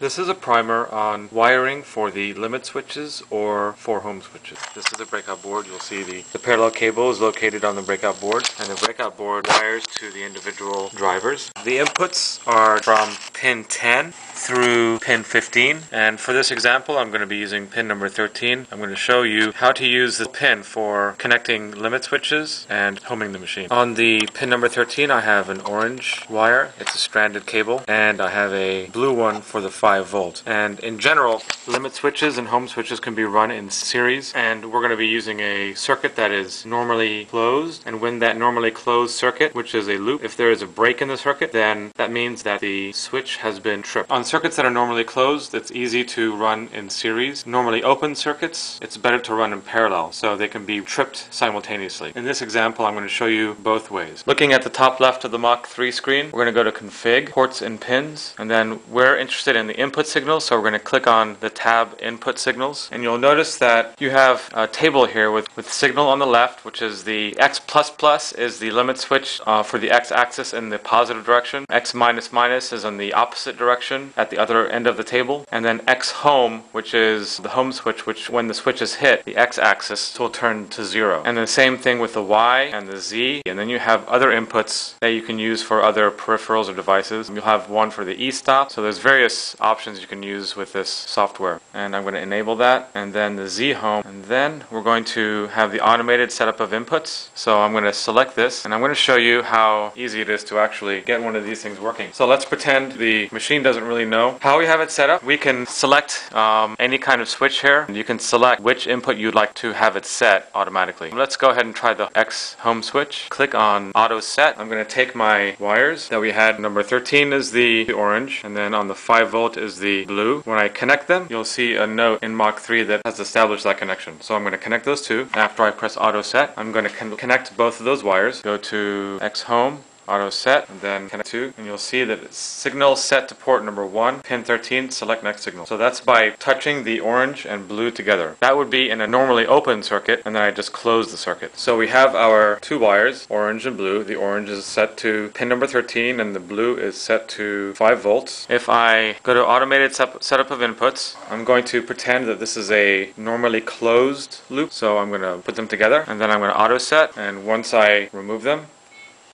This is a primer on wiring for the limit switches or for home switches. This is the breakout board. You'll see the, the parallel cable is located on the breakout board and the breakout board wires to the individual drivers. The inputs are from pin 10 through pin 15 and for this example I'm going to be using pin number 13. I'm going to show you how to use the pin for connecting limit switches and homing the machine. On the pin number 13 I have an orange wire. It's a stranded cable and I have a blue one for the 5 volt. And in general, limit switches and home switches can be run in series and we're going to be using a circuit that is normally closed and when that normally closed circuit, which is a loop, if there is a break in the circuit, then that means that the switch has been tripped. On circuits that are normally closed, it's easy to run in series. Normally open circuits, it's better to run in parallel so they can be tripped simultaneously. In this example, I'm going to show you both ways. Looking at the top left of the Mach 3 screen, we're going to go to config, ports and pins, and then we're interested in the input signals, so we're going to click on the tab input signals, and you'll notice that you have a table here with, with signal on the left, which is the X++ plus is the limit switch uh, for the X axis in the positive direction, X minus minus is in the opposite direction at the other end of the table, and then X home, which is the home switch, which when the switch is hit, the X axis will turn to zero. And the same thing with the Y and the Z, and then you have other inputs that you can use for other peripherals or devices. You'll have one for the E-stop, so there's various options you can use with this software. And I'm going to enable that, and then the Z home, and then we're going to have the automated setup of inputs. So I'm going to select this, and I'm going to show you how easy it is to actually get one of these things working. So let's pretend the machine doesn't really know how we have it set up. We can select um, any kind of switch here. You can select which input you'd like to have it set automatically. Let's go ahead and try the X home switch. Click on auto set. I'm going to take my wires that we had. Number 13 is the orange, and then on the 5 volt is the blue. When I connect them, you'll see a note in Mach 3 that has established that connection. So I'm going to connect those two. After I press auto set, I'm going to con connect both of those wires. Go to X home, auto set and then connect to and you'll see that it's signal set to port number 1 pin 13 select next signal. So that's by touching the orange and blue together. That would be in a normally open circuit and then I just close the circuit. So we have our two wires orange and blue. The orange is set to pin number 13 and the blue is set to 5 volts. If I go to automated setup of inputs I'm going to pretend that this is a normally closed loop. So I'm going to put them together and then I'm going to auto set and once I remove them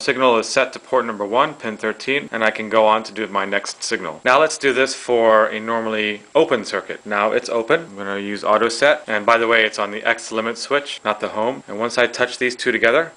Signal is set to port number 1, pin 13, and I can go on to do my next signal. Now let's do this for a normally open circuit. Now it's open. I'm going to use auto set, and by the way, it's on the X limit switch, not the home. And once I touch these two together,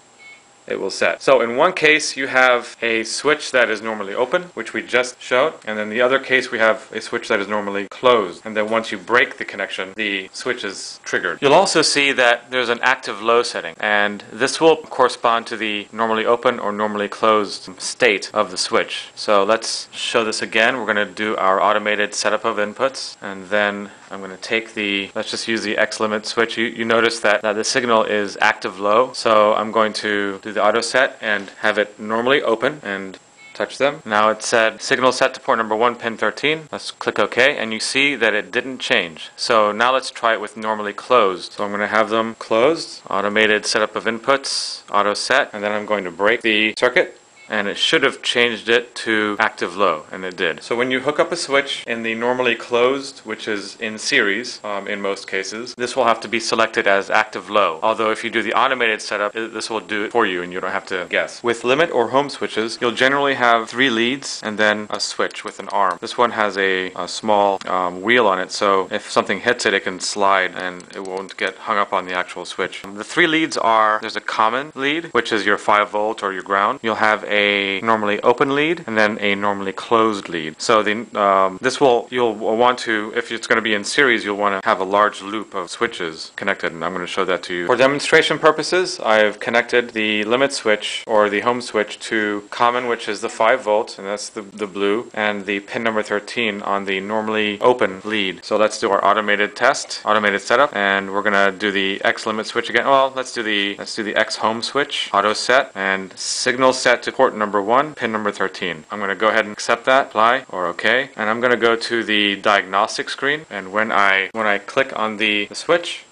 it will set. So in one case you have a switch that is normally open, which we just showed, and then the other case we have a switch that is normally closed. And then once you break the connection, the switch is triggered. You'll also see that there's an active low setting, and this will correspond to the normally open or normally closed state of the switch. So let's show this again. We're going to do our automated setup of inputs, and then I'm going to take the, let's just use the X limit switch. You, you notice that, that the signal is active low, so I'm going to do the auto set and have it normally open and touch them. Now it said signal set to port number 1 pin 13. Let's click OK and you see that it didn't change. So now let's try it with normally closed. So I'm going to have them closed, automated setup of inputs, auto set, and then I'm going to break the circuit and it should have changed it to active low, and it did. So when you hook up a switch in the normally closed, which is in series um, in most cases, this will have to be selected as active low. Although if you do the automated setup, this will do it for you and you don't have to guess. With limit or home switches, you'll generally have three leads and then a switch with an arm. This one has a, a small um, wheel on it, so if something hits it, it can slide and it won't get hung up on the actual switch. The three leads are, there's a common lead, which is your 5 volt or your ground. You'll have a normally open lead and then a normally closed lead. So the um, this will you'll want to if it's going to be in series you'll want to have a large loop of switches connected and I'm going to show that to you. For demonstration purposes I've connected the limit switch or the home switch to common which is the 5 volt and that's the, the blue and the pin number 13 on the normally open lead. So let's do our automated test, automated setup and we're going to do the X limit switch again. Well let's do the let's do the X home switch auto set and signal set to port number 1, pin number 13. I'm going to go ahead and accept that, apply, or OK. And I'm going to go to the diagnostic screen. And when I when I click on the, the switch,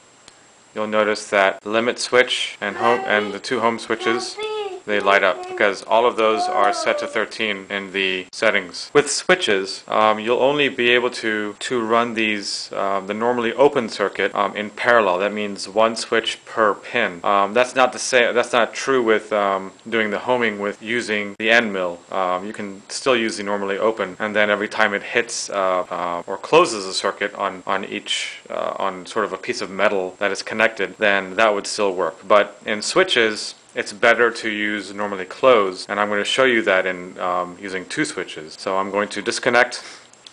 you'll notice that limit switch and home and the two home switches they light up because all of those are set to 13 in the settings. With switches, um, you'll only be able to to run these um, the normally open circuit um, in parallel. That means one switch per pin. Um, that's not the same. That's not true with um, doing the homing with using the end mill. Um, you can still use the normally open, and then every time it hits uh, uh, or closes a circuit on on each uh, on sort of a piece of metal that is connected, then that would still work. But in switches, it's better to use normally closed, and I'm going to show you that in um, using two switches. So I'm going to disconnect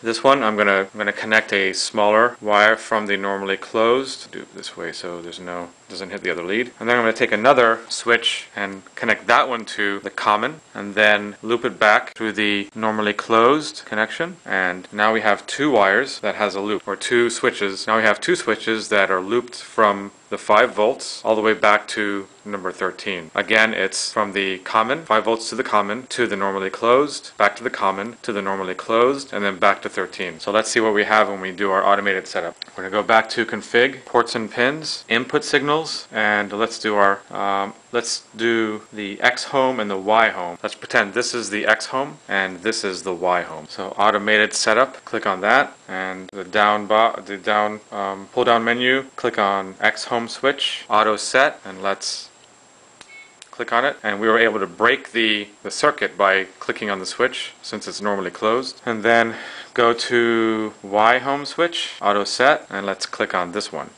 this one. I'm going to I'm going to connect a smaller wire from the normally closed. Do it this way so there's no doesn't hit the other lead. And then I'm going to take another switch and connect that one to the common, and then loop it back through the normally closed connection. And now we have two wires that has a loop, or two switches. Now we have two switches that are looped from the 5 volts all the way back to number 13. Again, it's from the common, 5 volts to the common, to the normally closed, back to the common, to the normally closed, and then back to 13. So let's see what we have when we do our automated setup. We're going to go back to config, ports and pins, input and let's do our, um, let's do the X home and the Y home. Let's pretend this is the X home and this is the Y home. So automated setup, click on that, and the down, bo- the down um, pull down menu, click on X home switch, auto set, and let's click on it and we were able to break the, the circuit by clicking on the switch since it's normally closed and then go to Y home switch auto set and let's click on this one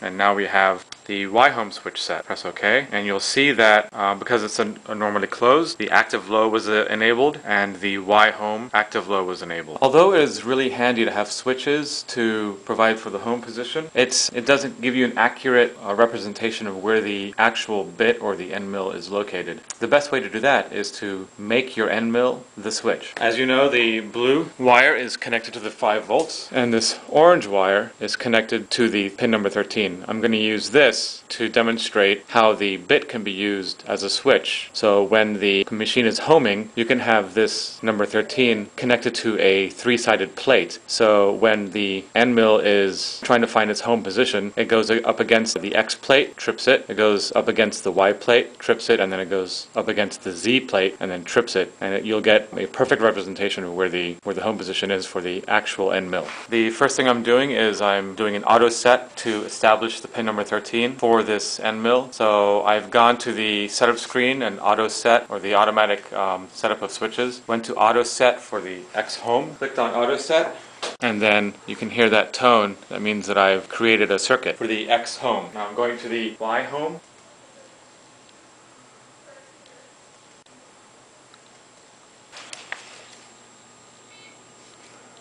and now we have the Y home switch set. Press OK, and you'll see that uh, because it's a, a normally closed, the active low was uh, enabled and the Y home active low was enabled. Although it is really handy to have switches to provide for the home position, it's it doesn't give you an accurate uh, representation of where the actual bit or the end mill is located. The best way to do that is to make your end mill the switch. As you know, the blue wire is connected to the 5 volts, and this orange wire is connected to the pin number 13. I'm going to use this to demonstrate how the bit can be used as a switch. So when the machine is homing, you can have this number 13 connected to a three-sided plate. So when the end mill is trying to find its home position, it goes up against the X plate, trips it. It goes up against the Y plate, trips it, and then it goes up against the Z plate and then trips it. And it, you'll get a perfect representation of where the where the home position is for the actual end mill. The first thing I'm doing is I'm doing an auto set to establish the pin number 13 for this end mill. So I've gone to the setup screen and auto set or the automatic um, setup of switches. Went to auto set for the X home. Clicked on auto set. And then you can hear that tone. That means that I've created a circuit for the X home. Now I'm going to the Y home.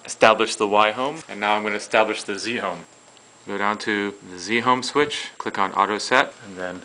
Establish the Y home. And now I'm going to establish the Z home. Go down to the Z home switch, click on auto set, and then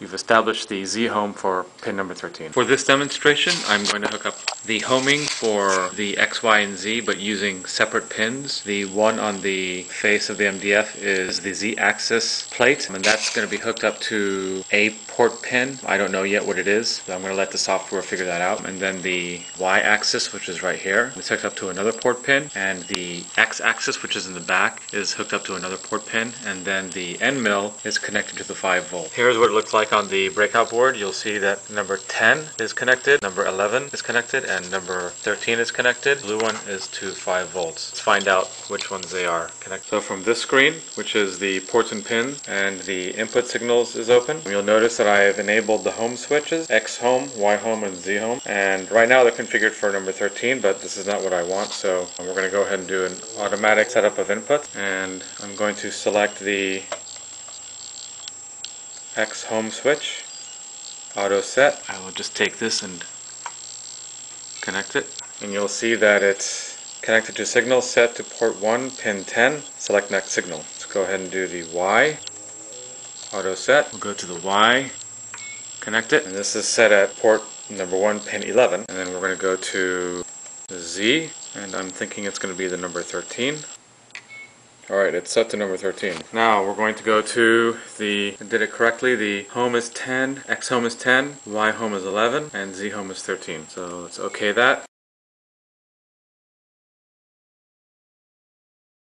you've established the Z home for pin number 13. For this demonstration, I'm going to hook up the homing for the X, Y, and Z, but using separate pins. The one on the face of the MDF is the Z axis plate, and that's going to be hooked up to a port pin. I don't know yet what it is, I'm going to let the software figure that out. And then the Y axis, which is right here, is hooked up to another port pin, and the X axis, which is in the back, is hooked up to another port pin, and then the end mill is connected to the 5 volt. Here's what it looks like on the breakout board. You'll see that number 10 is connected, number 11 is connected, and number 13 is connected. Blue one is to 5 volts. Let's find out which ones they are connected. So from this screen, which is the ports and pins, and the input signals is open, you'll notice that I have enabled the home switches, X home, Y home, and Z home. And right now they're configured for number 13, but this is not what I want, so we're going to go ahead and do an automatic setup of input. And I'm going to select the X home switch, auto set. I will just take this and connect it. And you'll see that it's connected to signal set to port 1, pin 10. Select next signal. Let's go ahead and do the Y. Auto set. We'll go to the Y, connect it. And this is set at port number 1, pin 11. And then we're going to go to Z. And I'm thinking it's going to be the number 13. Alright, it's set to number 13. Now we're going to go to the, I did it correctly, the home is 10, X home is 10, Y home is 11, and Z home is 13. So let's OK that.